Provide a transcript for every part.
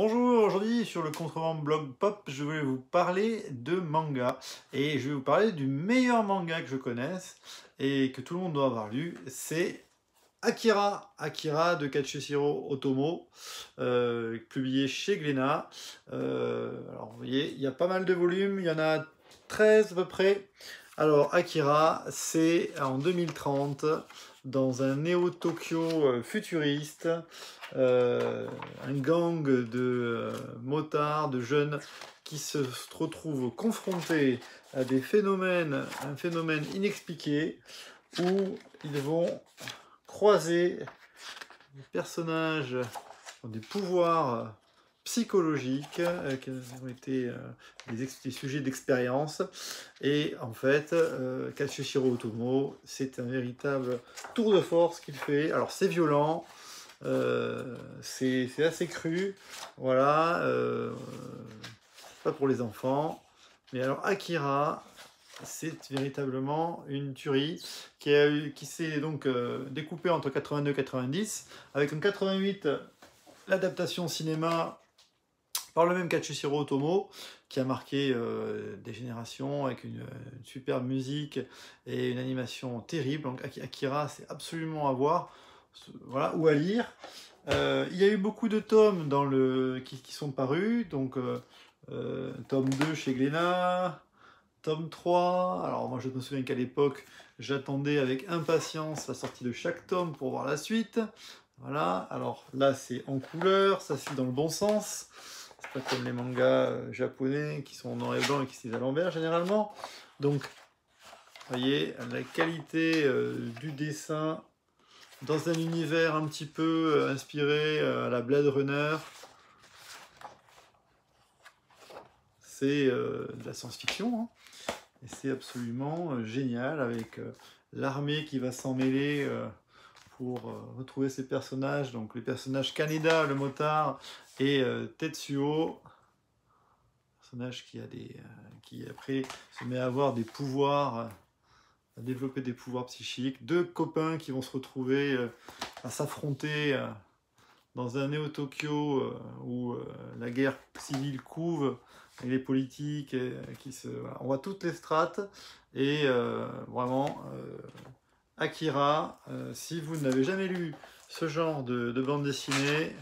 Bonjour, aujourd'hui sur le Contrevent Blog Pop, je vais vous parler de manga. Et je vais vous parler du meilleur manga que je connaisse et que tout le monde doit avoir lu, c'est Akira, Akira de Katsushiro Otomo, euh, publié chez Glénat. Euh, alors vous voyez, il y a pas mal de volumes, il y en a 13 à peu près. Alors Akira, c'est en 2030, dans un néo-Tokyo euh, futuriste, euh, un gang de euh, motards, de jeunes qui se retrouvent confrontés à des phénomènes, un phénomène inexpliqué, où ils vont croiser des personnages des pouvoirs psychologiques euh, qui ont été des, sujets d'expérience. Et en fait, euh, Katsushiro Otomo, c'est un véritable tour de force qu'il fait. Alors c'est violent, euh, c'est assez cru, voilà, euh, pas pour les enfants. Mais alors Akira, c'est véritablement une tuerie qui, qui s'est donc euh, découpée entre 82 et 90, avec en 88 l'adaptation cinéma le même Katsushiro Otomo, qui a marqué des générations avec une, une, superbe musique et une animation terrible. Donc Akira, c'est absolument à voir ou à lire. Euh, il y a eu beaucoup de tomes dans le, qui, sont parus, donc euh, euh, tome 2 chez Glénat, tome 3. Alors moi je me souviens qu'à l'époque, j'attendais avec impatience la sortie de chaque tome pour voir la suite. Voilà, alors là c'est en couleur, ça suit dans le bon sens. C'est pas comme les mangas japonais qui sont en noir et blanc et qui se lisent à l'envers généralement. Donc, vous voyez, la qualité du dessin dans un univers un petit peu euh, inspiré euh, à la Blade Runner. C'est euh, de la science-fiction, hein. et c'est absolument génial avec l'armée qui va s'en mêler pour retrouver ces personnages. Donc les personnages Kaneda, le motard, et Tetsuo, personnage qui a des, qui après se met à avoir des pouvoirs développer des pouvoirs psychiques, deux copains qui vont se retrouver euh, à s'affronter euh, dans un néo-Tokyo euh, où la guerre civile couve et les politiques qui se... On voit toutes les strates et vraiment Akira, si vous n'avez jamais lu ce genre de bande dessinée,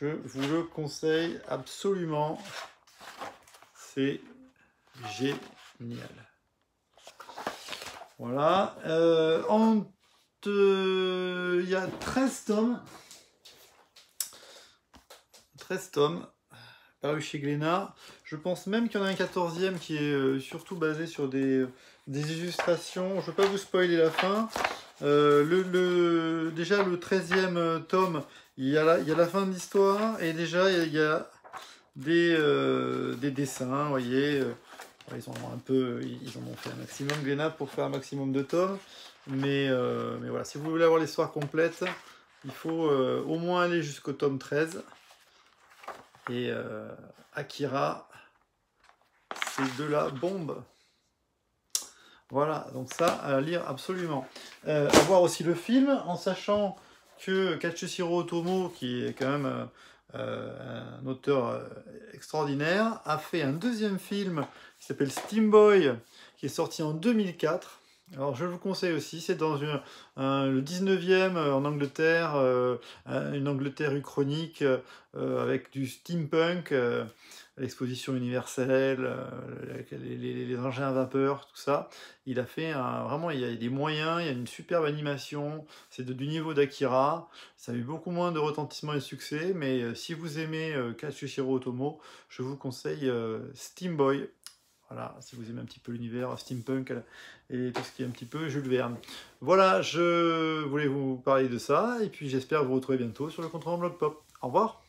je vous le conseille absolument. C'est génial. Voilà. Euh, il y a 13 tomes. 13 tomes parus chez Glénat. Je pense même qu'il y en a un 14e qui est euh, surtout basé sur des, illustrations. Je ne veux pas vous spoiler la fin. Euh, le, déjà, le 13e tome, il y, a la, fin de l'histoire et déjà, il y a, des, des dessins, vous voyez ils ont un peu, ils en ont fait un maximum Glénat pour faire un maximum de tomes. Mais, euh, mais voilà, si vous voulez avoir l'histoire complète, il faut euh, au moins aller jusqu'au tome 13. Et euh, Akira, c'est de la bombe. Voilà, donc ça, à lire absolument. à voir aussi le film, en sachant que Katsushiro Otomo, qui est quand même un auteur extraordinaire, a fait un deuxième film qui s'appelle Steam Boy, qui est sorti en 2004. Alors je vous conseille aussi, c'est dans le 19e euh, en Angleterre, euh, une Angleterre uchronique euh, avec du steampunk, l'exposition universelle, les, engins à vapeur, tout ça. Il a fait vraiment, il y a des moyens, il y a une superbe animation, c'est du niveau d'Akira, ça a eu beaucoup moins de retentissement et de succès, mais si vous aimez Katsushiro Otomo, je vous conseille Steam Boy. Voilà, si vous aimez un petit peu l'univers steampunk et tout ce qui est un petit peu Jules Verne. Voilà, je voulais vous parler de ça, et puis j'espère vous retrouver bientôt sur le compte Blog Pop. Au revoir